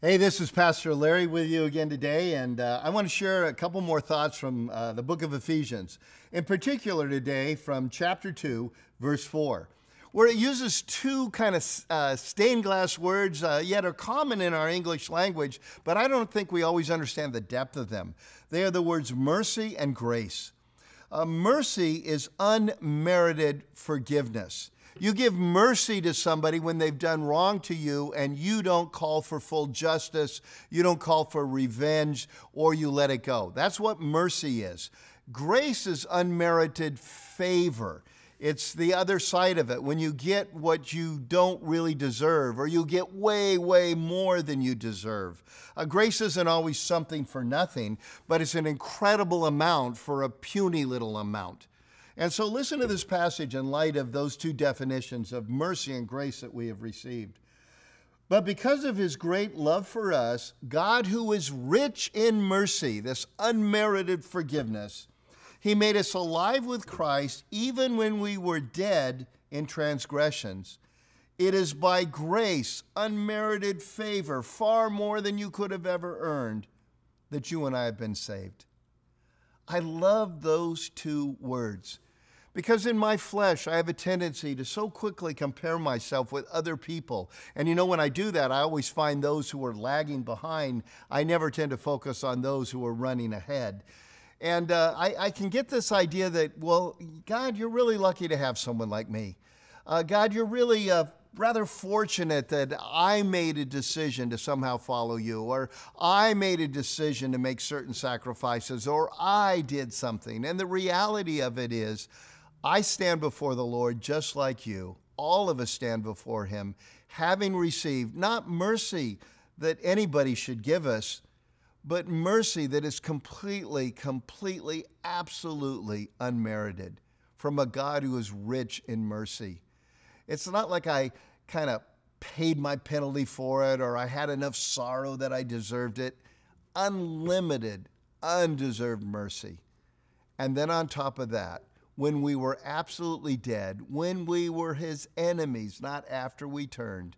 Hey, this is Pastor Larry with you again today, and uh, I want to share a couple more thoughts from uh, the book of Ephesians. In particular, today from chapter 2, verse 4, where it uses two kind of uh, stained glass words, uh, yet are common in our English language, but I don't think we always understand the depth of them. They are the words mercy and grace. Uh, mercy is unmerited forgiveness. You give mercy to somebody when they've done wrong to you, and you don't call for full justice, you don't call for revenge, or you let it go. That's what mercy is. Grace is unmerited favor. It's the other side of it. When you get what you don't really deserve, or you get way, way more than you deserve. Uh, grace isn't always something for nothing, but it's an incredible amount for a puny little amount. And so listen to this passage in light of those two definitions of mercy and grace that we have received. But because of his great love for us, God, who is rich in mercy, this unmerited forgiveness, he made us alive with Christ even when we were dead in transgressions. It is by grace, unmerited favor, far more than you could have ever earned, that you and I have been saved. I love those two words. Because in my flesh, I have a tendency to so quickly compare myself with other people. And you know, when I do that, I always find those who are lagging behind. I never tend to focus on those who are running ahead. And uh, I, I, can get this idea that, well, God, you're really lucky to have someone like me. Uh, God, you're really uh, rather fortunate that I made a decision to somehow follow you, or I made a decision to make certain sacrifices, or I did something. And the reality of it is, I stand before the Lord just like you. All of us stand before Him, having received not mercy that anybody should give us, but mercy that is completely, completely, absolutely unmerited from a God who is rich in mercy. It's not like I kind of paid my penalty for it or I had enough sorrow that I deserved it. Unlimited, undeserved mercy. And then on top of that, when we were absolutely dead, when we were his enemies, not after we turned.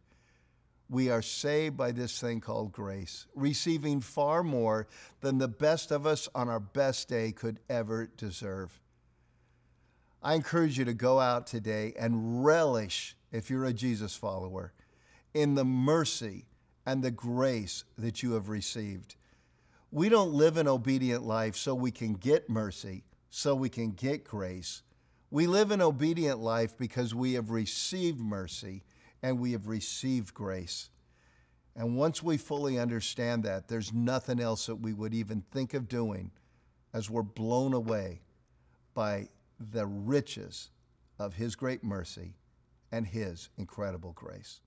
We are saved by this thing called grace, receiving far more than the best of us on our best day could ever deserve. I encourage you to go out today and relish, if you're a Jesus follower, in the mercy and the grace that you have received. We don't live an obedient life so we can get mercy so we can get grace. We live an obedient life because we have received mercy and we have received grace. And once we fully understand that, there's nothing else that we would even think of doing as we're blown away by the riches of His great mercy and His incredible grace.